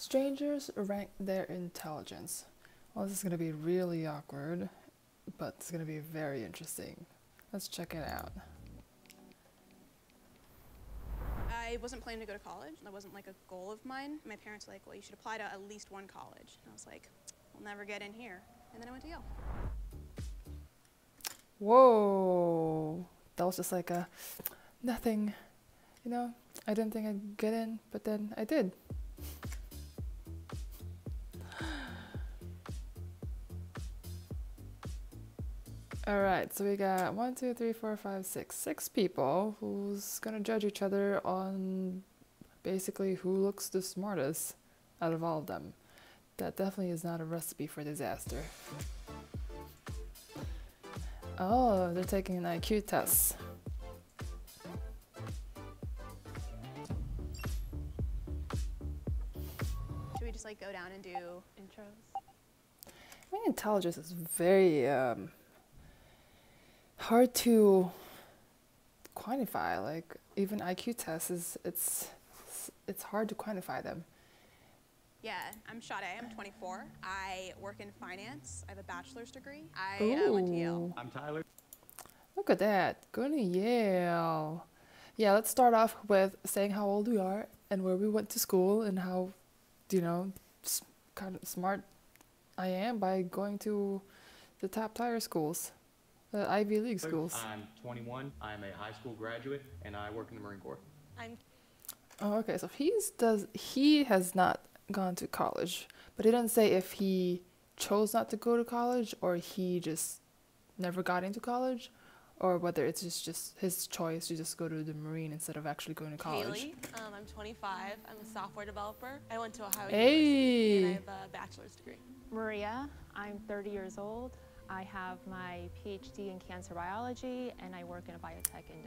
Strangers rank their intelligence. Well, this is going to be really awkward, but it's going to be very interesting. Let's check it out. I wasn't planning to go to college. That wasn't like a goal of mine. My parents were like, well, you should apply to at least one college. And I was like, I'll never get in here. And then I went to Yale. Whoa! That was just like a nothing. You know, I didn't think I'd get in, but then I did. All right, so we got one, two, three, four, five, six, six people who's gonna judge each other on basically who looks the smartest out of all of them. That definitely is not a recipe for disaster. Oh, they're taking an IQ test. Should we just like go down and do intros? I mean, intelligence is very um, hard to quantify. Like even IQ tests is it's it's hard to quantify them. Yeah, I'm Sade. I'm 24. I work in finance. I have a bachelor's degree. I uh, went to Yale. I'm Tyler. Look at that, going to Yale. Yeah, let's start off with saying how old we are and where we went to school and how, you know, s- kind of smart I am by going to the top tier schools, the Ivy League schools. I'm 21. I'm a high school graduate, and I work in the Marine Corps. I'm Oh, okay. So he's does he has not gone to college, but he didn't say if he chose not to go to college or he just never got into college, or whether it's just just his choice to just go to the Marine instead of actually going to college. Kaylee. Um, I'm 25. I'm a software developer. I went to Ohio Hey. University and I have a bachelor's degree. Maria, I'm 30 years old. I have my PhD in cancer biology and I work in a biotech industry.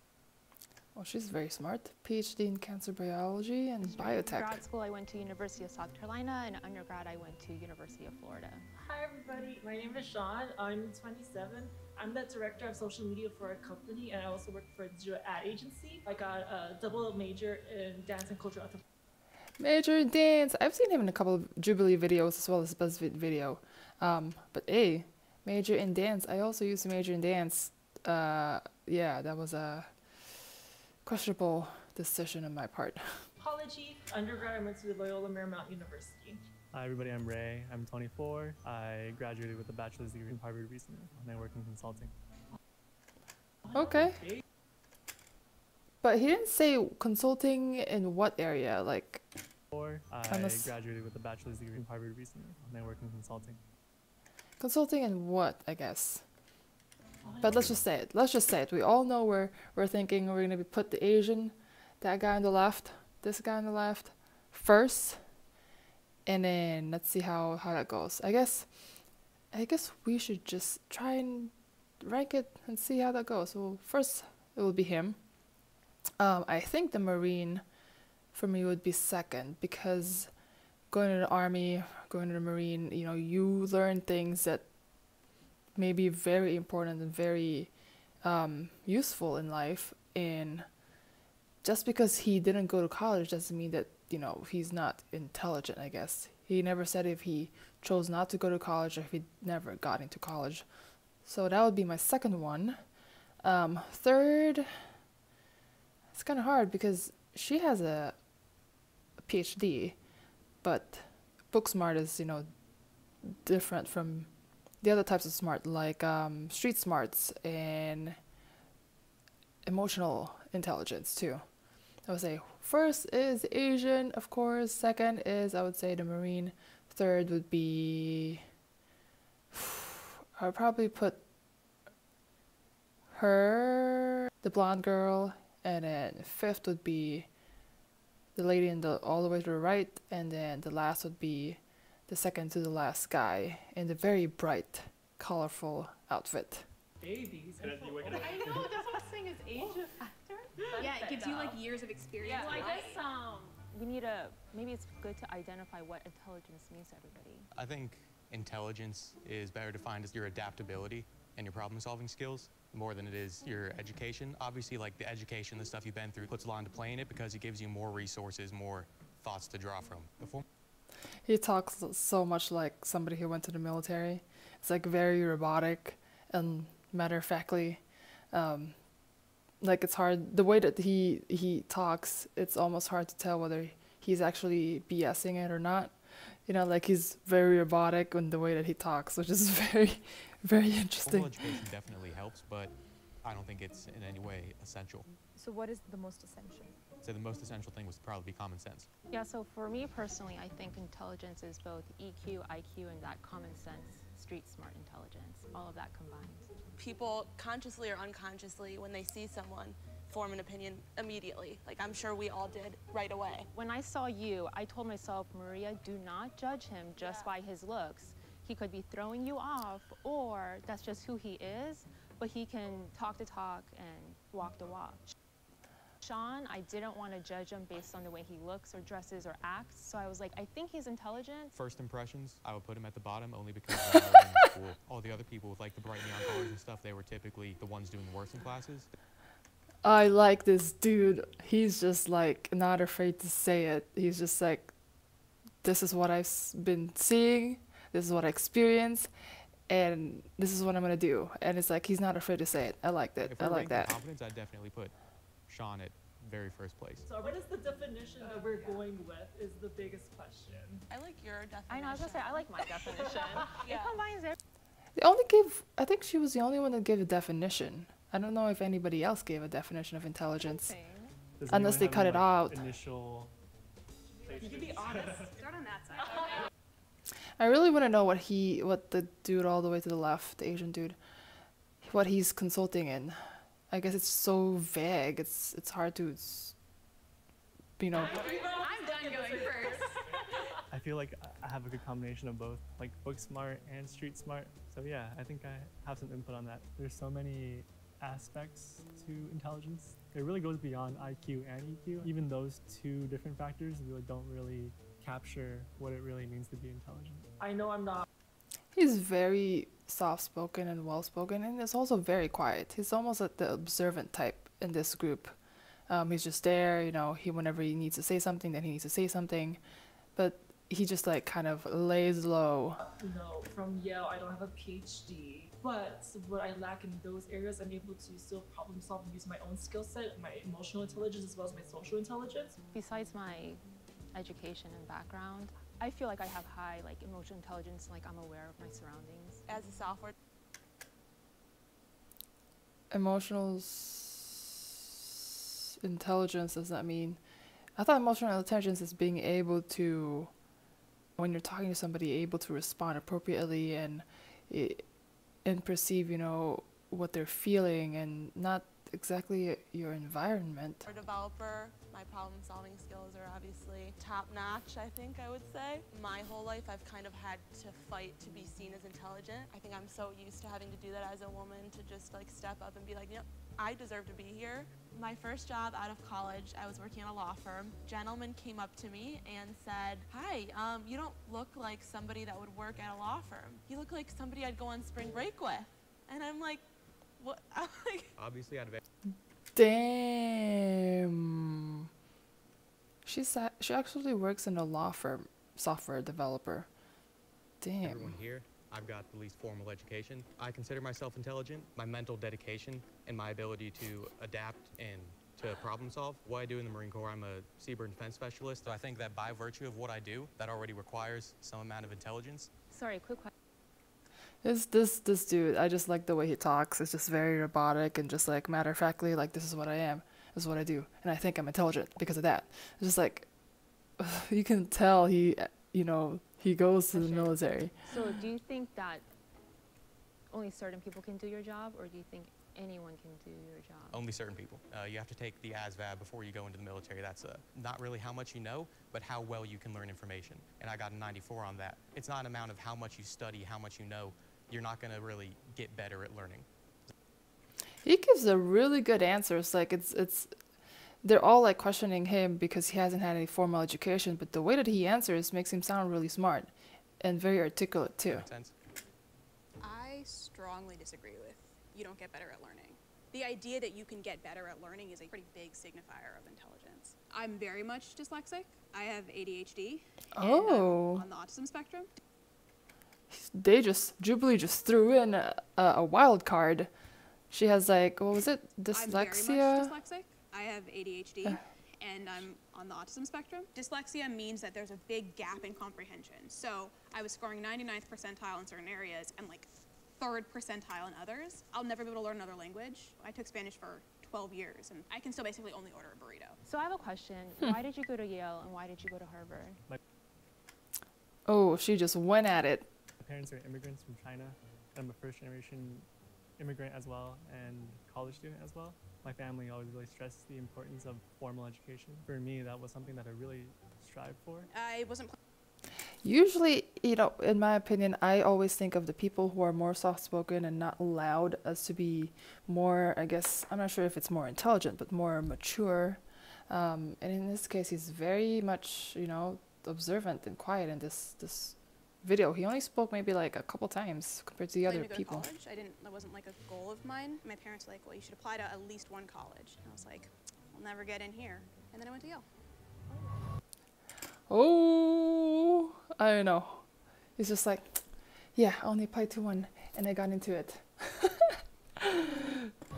Well, she's very smart. PhD in cancer biology and biotech. Grad school, I went to University of South Carolina, and undergrad, I went to University of Florida. Hi everybody, my name is Sean. I'm 27. I'm the director of social media for a company, and I also work for a digital ad agency. I got a double major in dance and cultural anthropology. Major in dance. I've seen him in a couple of Jubilee videos as well as BuzzFeed video. Um, but hey, major in dance. I also used to major in dance. Uh, yeah, that was a questionable decision on my part. Apology. Undergrad, I went to Loyola Marymount University. Hi everybody, I'm Ray. I'm 24. I graduated with a bachelor's degree from Harvard recently, and I work in consulting. Okay. But he didn't say consulting in what area. Like, Or I Unless- graduated with a bachelor's degree from Harvard recently, and I work in consulting. Consulting and what? I guess. But let's just say it. Let's just say it. We all know we're we're thinking we're gonna be put the Asian, that guy on the left, this guy on the left, first, and then let's see how how that goes. I guess, I guess we should just try and rank it and see how that goes. So first it will be him. Um, I think the Marine, for me would be second because going to the army, going to the marine, you know, you learn things that may be very important and very um, useful in life. And just because he didn't go to college doesn't mean that you know he's not intelligent. I guess he never said if he chose not to go to college or if he never got into college. So that would be my second one. Um, third, it's kind of hard because she has a, a PhD but book smart is you know different from the other types of smart like um, street smarts and emotional intelligence too. I would say first is asian of course. Second is i would say the marine. Third would be i would probably put her the blonde girl. And then fifth would be the lady in the all the way to the right, and then the last would be the second to the last guy in the very bright, colorful outfit. Babies. I- you work I know, that's what I was saying. Is age a factor? yeah, it gives you like years of experience. Yeah, in I guess, um, We need a, maybe it's good to identify what intelligence means to everybody. I think intelligence is better defined as your adaptability and your problem-solving skills more than it is your education. Obviously, like the education, the stuff you've been through, puts a lot into play in it because it gives you more resources, more thoughts to draw from. Before he talks so much like somebody who went to the military. It's like very robotic and matter of factly. Um, like it's hard the way that he he talks. It's almost hard to tell whether he's actually BSing it or not. You know, like he's very robotic in the way that he talks, which is very, very interesting. Formal interesting. education definitely helps, but I don't think it's in any way essential. So what is the most essential? So the most essential thing was probably be common sense. Yeah, so for me personally, I think intelligence is both EQ, IQ, and that common sense, street smart intelligence, all of that combined. People consciously or unconsciously, when they see someone, form an opinion immediately. Like I'm sure we all did right away. When I saw you, I told myself, Maria, do not judge him just by his looks. He could be throwing you off, or that's just who he is, but he can talk the talk and walk the walk. Sean, I didn't want to judge him based on the way he looks or dresses or acts, so I was like, I think he's intelligent. First impressions, I would put him at the bottom only because when I was in school, all the other people with like the bright neon colors and stuff, they were typically the ones doing the worst in classes. I like this dude. He's just like not afraid to say it. He's just like, this is what I've been seeing. This is what I experience, and this is what I'm gonna do. And it's like he's not afraid to say it. I liked it. If I like that. confidence, I'd definitely put Sean at very first place. So what is the definition that we're going with is the biggest question. I like your definition. I know, I was gonna say, I like my definition. Yeah. It combines everything. They only gave. I think she was the only one that gave a definition. I don't know if anybody else gave a definition of intelligence. Unless they cut any, it like, out. Initial. You can be honest. Start on that side. I really want to know what he, what the dude all the way to the left, the Asian dude, what he's consulting in. I guess it's so vague. It's it's hard to, s- you know. I'm done going first. I feel like I- I have a good combination of both, like book smart and street smart. So yeah, I think I have some input on that. There's so many aspects to intelligence. It really goes beyond IQ and EQ. Even those two different factors really don't really capture what it really means to be intelligent. I know I'm not He's very soft spoken and well spoken, and is also very quiet. He's almost like the observant type in this group. Um, he's just there, you know. He whenever he needs to say something, then he needs to say something, but he just like kind of lays low. you know, from Yale, I don't have a PhD. But what I lack in those areas, I'm able to still problem solve and use my own skill set, my emotional intelligence as well as my social intelligence. Besides my education and background, I feel like I have high like emotional intelligence, like I'm aware of my surroundings. As a software Emotional intelligence does that mean? I thought emotional intelligence is being able to, when you're talking to somebody, able to respond appropriately and eh, and perceive, you know, what they're feeling and not exactly your environment. or developer, my problem solving skills are obviously top notch, I think I would say. My whole life I've kind of had to fight to be seen as intelligent. I think I'm so used to having to do that as a woman to just like step up and be like, yep, I deserve to be here. My first job out of college, I was working at a law firm. Gentleman came up to me and said, "Hi, um, you don't look like somebody that would work at a law firm. You look like somebody I'd go on spring break with." And I'm like, "What?" I'm like, Obviously, out of Damn. She's a- she actually works in a law firm, software developer. Damn. everyone here, I've got the least formal education. I consider myself intelligent. My mental dedication and my ability to adapt and to problem solve. What I do in the Marine Corps, I'm a CBRN defense specialist. So I think that by virtue of what I do, that already requires some amount of intelligence. Sorry, quick question. This this this dude, I just like the way he talks. It's just very robotic and just like matter of factly, like this is what I am, this is what I do, and I think I'm intelligent because of that. It's just like you can tell he, uh, you know, he goes to the military. So do you think that only certain people can do your job, or do you think anyone can do your job? Only certain people. Uh, you have to take the ASVAB before you go into the military. That's uh, not really how much you know, but how well you can learn information. And I got a 94 on that. It's not an amount of how much you study, how much you know. You're not going to really get better at learning. He gives a really good answers. Like it's it's, they're all like questioning him because he hasn't had any formal education, but the way that he answers makes him sound really smart, and very articulate too. Make sense? I strongly disagree with you don't get better at learning. The idea that you can get better at learning is a pretty big signifier of intelligence. I'm very much dyslexic. I have ADHD. and I'm Oh. on the autism spectrum. They just Jubilee just threw in a, a, a wild card. She has like what was it? I'm very Dyslexia. much dyslexic. I have ADHD. Uh. and I'm on the autism spectrum. Dyslexia means that there's a big gap in comprehension. So I was scoring 99th percentile in certain areas and like third percentile in others. I'll never be able to learn another language. I took Spanish for 12 years and I can still basically only order a burrito. So I have a question. Hmm. Why did you go to Yale and why did you go to Harvard? Oh, she just went at it. My parents are immigrants from China. I'm a first generation immigrant as well and college student as well. My family always really stressed the importance of formal education. For me, that was something that I really strived for. I wasn't Usually, you know, in my opinion, I always think of the people who are more soft spoken and not loud as to be more, I guess, I'm not sure if it's more intelligent, but more mature. Um, and in this case, he's very much, you know, observant and quiet and this, this video. He only spoke maybe like a couple times compared to the planning other to go people. to college. I didn't. That wasn't like a goal of mine. My parents were like, "Well, you should apply to at least one college." And I was like, "I'll never get in here." And then I went to Yale. Oh, I don't know. He's just like, yeah, I only applied to one and I got into it.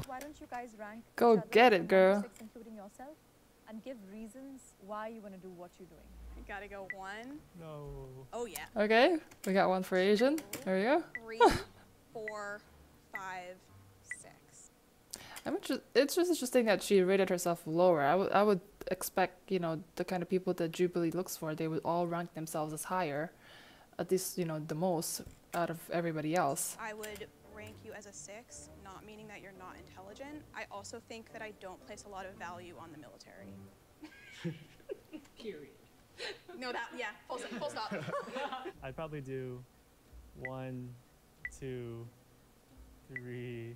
Why don't you guys rank Go get it, from one to girl. six, including yourself, and give reasons why you want to do what you're doing. I gotta go one. No. Oh yeah. Okay, we got one for Asian. There we go. Three, four, five, six. I'm just, it's just interesting that she rated herself lower. I would I would expect you know the kind of people that Jubilee looks for. They would all rank themselves as higher, at least you know the most out of everybody else. I would rank you as a six, not meaning that you're not intelligent. I also think that I don't place a lot of value on the military. Period. No, that yeah. Full, stop- full stop. I'd probably do one, two, three.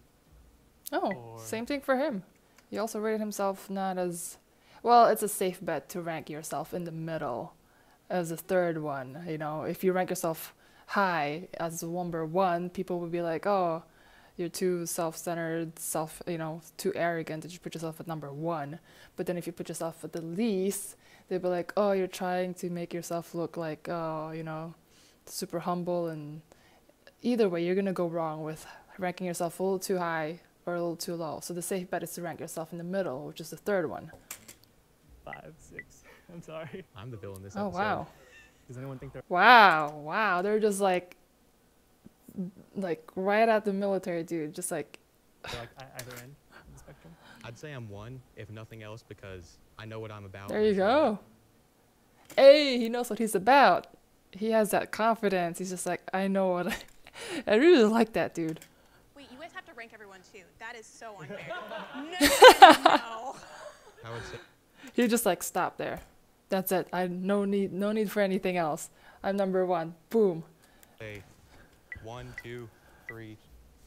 Oh, Four. same thing for him. He also rated himself not as well. It's a safe bet to rank yourself in the middle as a third one. You know, if you rank yourself high as number one, people would be like, "Oh, you're too self-centered, self, you know, too arrogant that you put yourself at number one." But then if you put yourself at the least, they'd be like, "Oh, you're trying to make yourself look like, oh, you know, super humble." And either way, you're gonna go wrong with ranking yourself a little too high or a little too low. So the safe bet is to rank yourself in the middle, which is the third one. Five, six. I'm sorry. I'm the villain this Oh episode. wow. Does anyone think they're Wow, wow. They're just like like right at the military dude, just like like either end of the spectrum? I'd say I'm one, if nothing else, because I know what I'm about. there you go. Hey, he knows what he's about. He has that confidence. He's just like, I know what I, I really like that dude. Wait, you guys have to rank everyone too. That is so unfair. no, no, no. I would say He just like stop there. That's it. I no need no need for anything else. I'm number one. Boom. say one, two, three,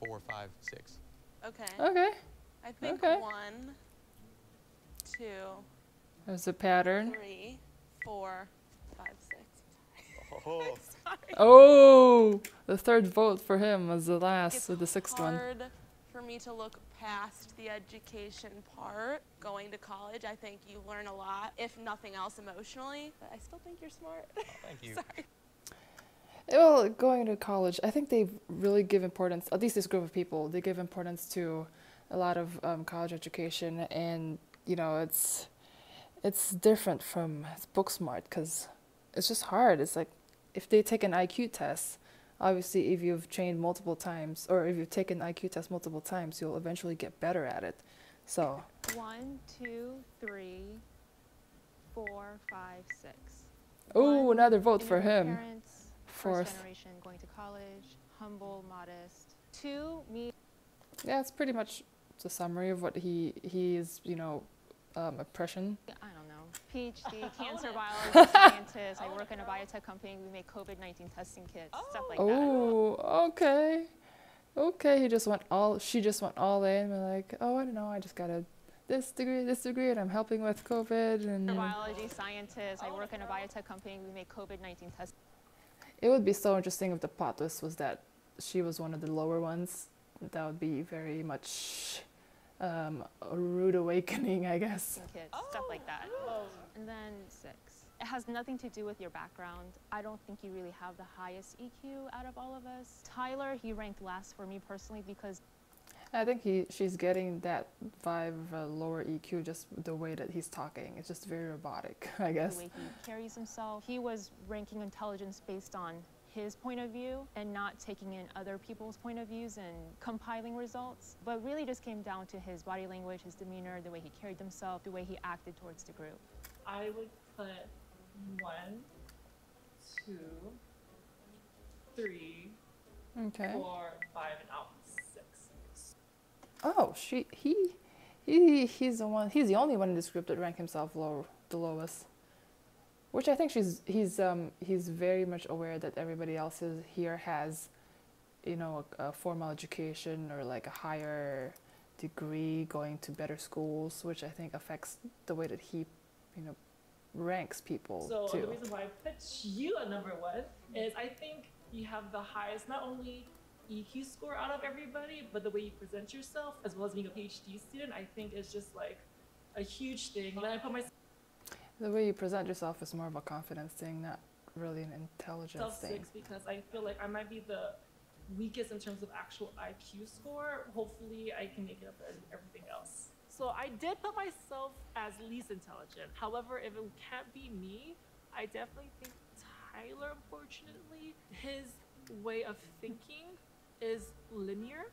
four, five, six. Okay. Okay. I think okay. one, two, There's a pattern. three, four, five, six. Oh, Oh, the third vote for him was the last, It's so the sixth one. hard for me to look past the education part. Going to college, I think you learn a lot, if nothing else emotionally. But I still think you're smart. thank you. Sorry. Well, going to college, I think they really give importance. At least this group of people, they give importance to a lot of um, college education, and you know, it's it's different from book smart because it's just hard. It's like if they take an IQ test, obviously, if you've trained multiple times or if you've taken IQ test multiple times, you'll eventually get better at it. So One, two, three, four, five, six. Oh, another vote for him. Parents, Fourth. first generation going to college, humble, modest. Two, me. Yeah, it's pretty much the summary of what he he is. You know, um, oppression. I don't know. PhD, cancer biology scientist. I work in a biotech company. We make COVID 19 testing kits, stuff like that. Oh, okay. Okay, he just went all, she just went all in. We're like, oh, I don't know, I just got a this degree, this degree, and I'm helping with COVID. And Cancer biology scientist. I work in a biotech company. We make COVID 19 testing. It would be so interesting if the plot twist was that she was one of the lower ones. That would be very much um, a rude awakening, I guess. and kids, stuff like that. And then six. It has nothing to do with your background. I don't think you really have the highest EQ out of all of us. Tyler, he ranked last for me personally because I think he she's getting that vibe of a lower EQ just the way that he's talking. It's just very robotic, I guess. the guess. way he carries himself. He was ranking intelligence based on his point of view and not taking in other people's point of views and compiling results, but really just came down to his body language, his demeanor, the way he carried himself, the way he acted towards the group. I would put one, two, three, Okay. four, five, and out six. Oh, she he he he's the one he's the only one in this group that ranked himself low the lowest. Which I think she's he's um he's very much aware that everybody else is, here has, you know, a, a formal education or like a higher degree, going to better schools, which I think affects the way that he, you know, ranks people So too. the reason why I put you at number one is I think you have the highest not only EQ score out of everybody, but the way you present yourself, as well as being a PhD student, I think is just like a huge thing. And then I put myself The way you present yourself is more of a confidence thing, not really an intelligence thing. six because I feel like I might be the weakest in terms of actual IQ score. Hopefully, I can make it up in everything else. So I did put myself as least intelligent. However, if it can't be me, I definitely think Tyler, unfortunately, his way of thinking is linear.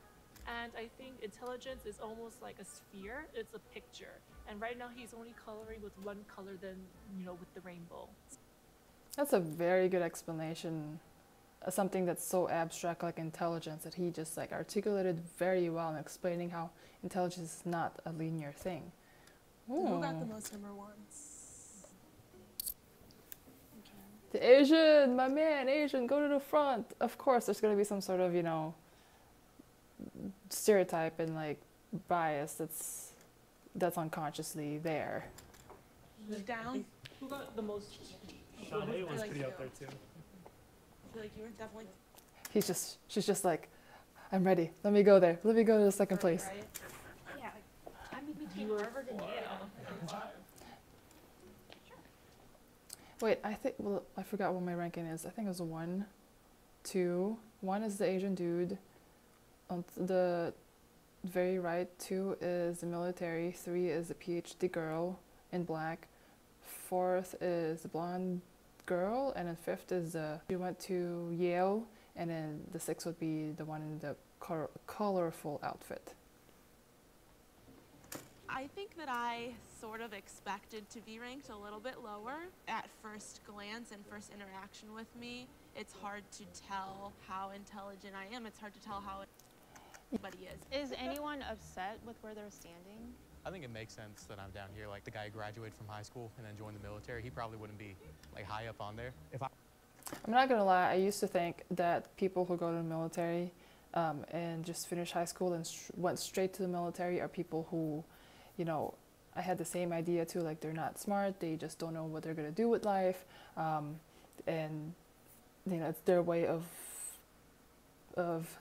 And I think intelligence is almost like a sphere, it's a picture. And right now he's only coloring with one color than, you know, with the rainbow. That's a very good explanation. uh, Something that's so abstract like intelligence that he just like articulated very well in explaining how intelligence is not a linear thing. Who got the most number ones? The Asian, my man, Asian, go to the front. Of course, there's gonna be some sort of you know stereotype and like bias that's that's unconsciously there. Down. Who got the most? Sean Lee I was like pretty up you. there too. I feel like you were definitely He's just she's just like, I'm ready. Let me go there. Let me go to the second right, place. right? Yeah, I'm in between Harvard and Yale. Wait, I think well, I forgot what my ranking is. I think it was one, two. One is the Asian dude. On the very right, two is the military. Three is a PhD girl in black. Fourth is a blonde girl, and then fifth is the we went to Yale, and then the sixth would be the one in the col- colorful outfit. I think that I sort of expected to be ranked a little bit lower. At first glance and first interaction with me, it's hard to tell how intelligent I am. It's hard to tell how anybody is. Is anyone upset with where they're standing? I think it makes sense that I'm down here. Like the guy who graduated from high school and then joined the military, he probably wouldn't be like high up on there. If I I'm not gonna lie. I used to think that people who go to the military um, and just finish high school and sh- went straight to the military are people who, you know, I had the same idea too. Like they're not smart. They just don't know what they're gonna do with life, um, and you know, it's their way of of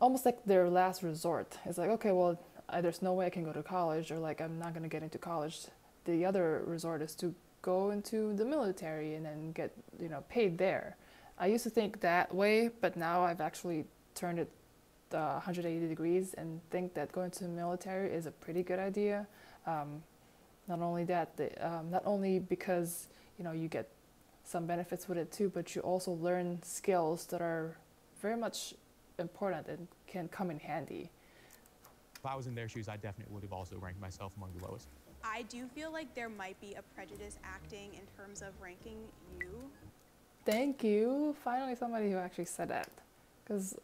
almost like their last resort. It's like, okay, well, I, there's no way I can go to college, or like I'm not gonna get into college. The other resort is to go into the military and then get you know paid there. I used to think that way, but now I've actually turned it uh, 180 degrees and think that going to the military is a pretty good idea. Um, not only that, the, um, not only because you know you get some benefits with it too, but you also learn skills that are very much important and can come in handy. if I was in their shoes, I definitely would have also ranked myself among the lowest. I do feel like there might be a prejudice acting in terms of ranking you. Thank you. Finally, somebody who actually said that. Because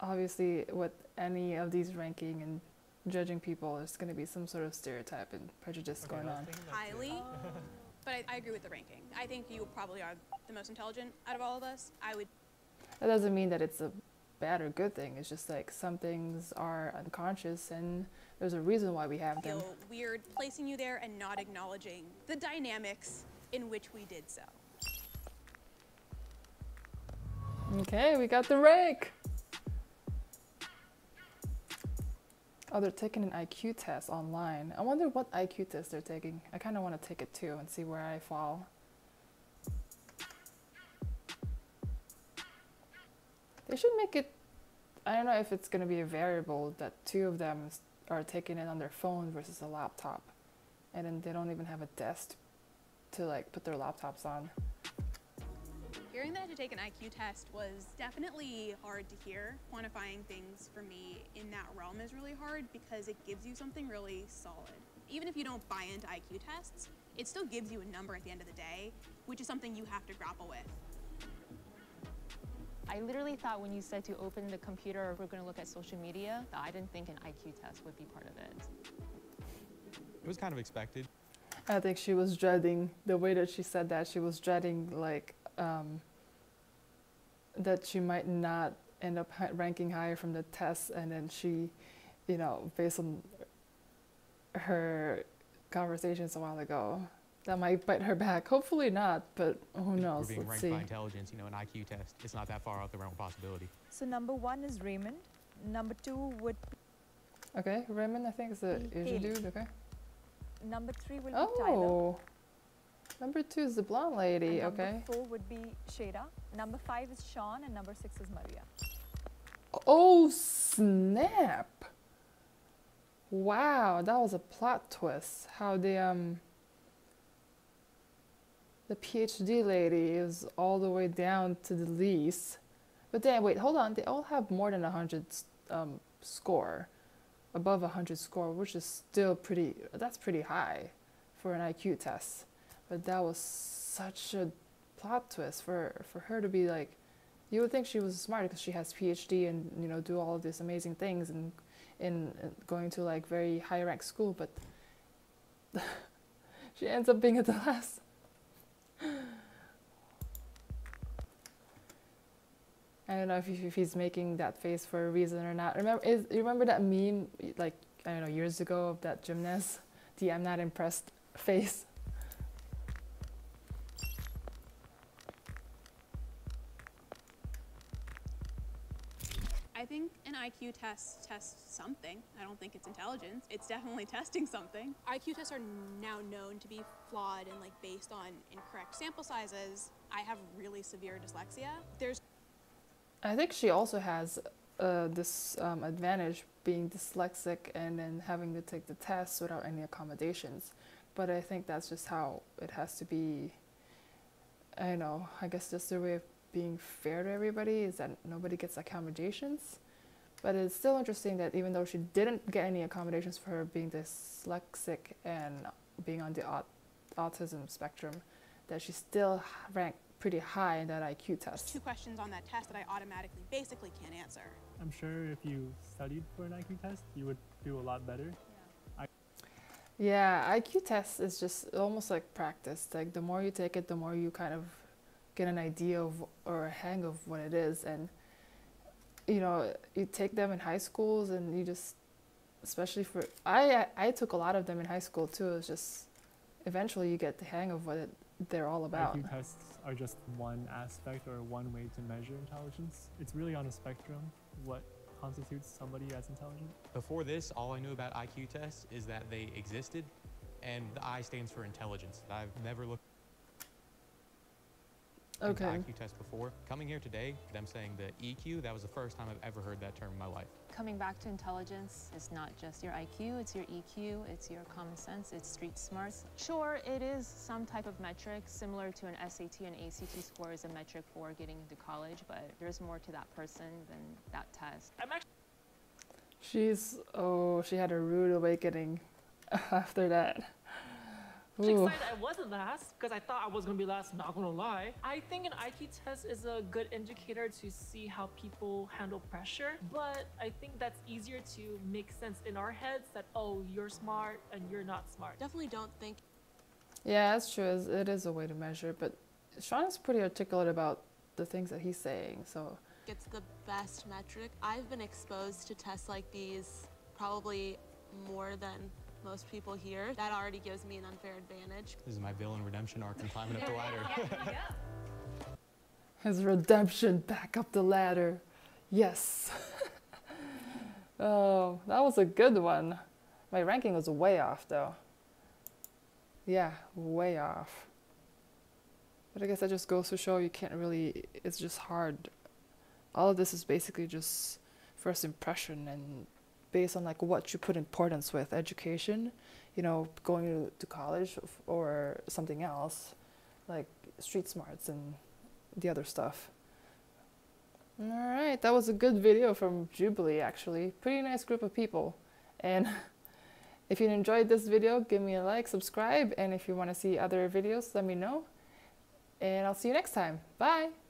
obviously, with any of these ranking and judging people, there's going to be some sort of stereotype and prejudice Okay, going on. thinking that too. highly, but I, I agree with the ranking. I think you probably are the most intelligent out of all of us. I would That doesn't mean that it's a bad or good thing. It's just like some things are unconscious, and there's a reason why we have them. feel weird placing you there and not acknowledging the dynamics in which we did so. Okay, we got the rank. Oh, they're taking an IQ test online. I wonder what IQ test they're taking. I kind of want to take it too and see where I fall. They should make it. I don't know if it's going to be a variable that two of them are taking it on their phone versus a laptop, and then they don't even have a desk to like put their laptops on. Hearing that to take an IQ test was definitely hard to hear. Quantifying things for me in that realm is really hard because it gives you something really solid. Even if you don't buy into IQ tests, it still gives you a number at the end of the day, which is something you have to grapple with. I literally thought when you said to open the computer, we're going to look at social media, that I didn't think an IQ test would be part of it. It was kind of expected. I think she was dreading the way that she said that. She was dreading like um, that she might not end up ranking higher from the test, and then she, you know, based on her conversations a while ago, that might bite her back. Hopefully not, but who We're knows? being Let's ranked see. by intelligence, you know, an IQ test. It's not that far out the realm of possibility. So number one is Raymond. Number two would Okay, Raymond, I think is the Be Asian dude. Okay. number three will be Tyler. Oh, number two is the blonde lady. and Okay. Number four would be Shada. Number five is Sean, and number six is Maria. Oh snap! Wow, that was a plot twist. How the um the PhD lady is all the way down to the least. But then wait, hold on. They all have more than a hundred um, score, above a hundred score, which is still pretty. That's pretty high for an IQ test. But that was such a plot twist for for her to be like you would think she was smart because she has PhD and you know do all of these amazing things and in going to like very high ranked school, but she ends up being at the last. I don't know if, if he's making that face for a reason or not. Remember, is you remember that meme like I don't know years ago of that gymnast, the I'm not impressed face. IQ test tests something. I don't think it's intelligence. It's definitely testing something. IQ tests are now known to be flawed and like based on incorrect sample sizes. I have really severe dyslexia. There's I think she also has uh, this um, advantage being dyslexic and then having to take the test without any accommodations. But I think that's just how it has to be. I don't know. I guess just the way of being fair to everybody is that nobody gets accommodations. But it's still interesting that even though she didn't get any accommodations for her being dyslexic and being on the aut- autism spectrum, that she still ranked pretty high in that IQ test. two questions on that test that I automatically basically can't answer. I'm sure if you studied for an IQ test, you would do a lot better. Yeah, IQ test is just almost like practice. Like the more you take it, the more you kind of get an idea of or a hang of what it is. And you know, you take them in high schools, and you just, especially for I I took a lot of them in high school too. It's just eventually you get the hang of what it, they're all about. IQ tests are just one aspect or one way to measure intelligence. It's really on a spectrum what constitutes somebody as intelligent. Before this, all I knew about IQ tests is that they existed, and the I stands for intelligence. I've never looked into Okay. IQ tests before. Coming here today, them saying the EQ, that was the first time I've ever heard that term in my life. Coming back to intelligence, it's not just your IQ, it's your EQ, it's your common sense, it's street smarts. Sure, it is some type of metric similar to an SAT and ACT score is a metric for getting into college, but there's more to that person than that test. I'm actually She's oh, she had a rude awakening after that. Ooh. excited I wasn't last because I thought I was gonna be last. Not gonna lie. I think an IQ test is a good indicator to see how people handle pressure, but I think that's easier to make sense in our heads that oh, you're smart and you're not smart. Definitely don't think Yeah, that's true. It's- It is a way to measure, but Sean is pretty articulate about the things that he's saying. So it's the best metric. I've been exposed to tests like these probably more than most people here. That already gives me an unfair advantage. This is my villain redemption arc from climbing up the ladder. his redemption back up the ladder. Yes. Oh, that was a good one. My ranking was way off though. Yeah, way off. But I guess that just goes to show you can't really, it's just hard. All of this is basically just first impression and based on like what you put importance with education, you know, going to, to college or something else, like street smarts and the other stuff. All right, that was a good video from Jubilee actually. Pretty nice group of people. And if you enjoyed this video, give me a like, subscribe, and if you want to see other videos, let me know. And I'll see you next time. Bye!